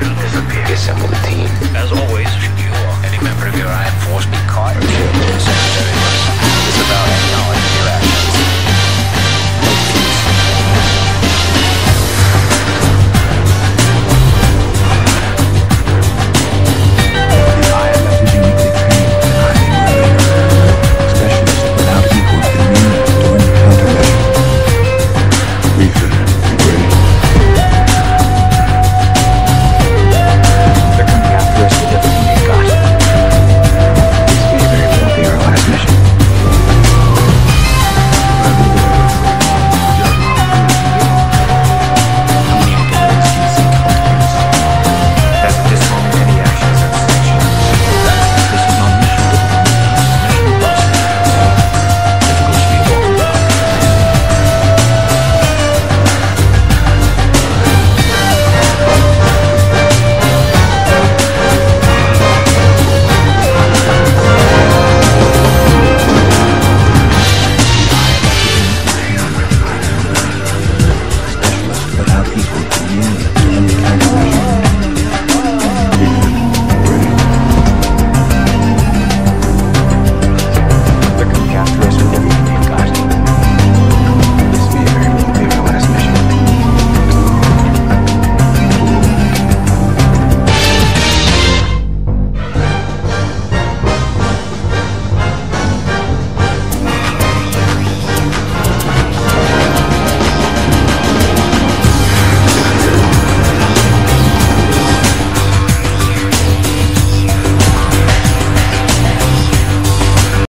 should disappear. Assemble the team. As always, should you or any member of your Iron Force be caught, Secretary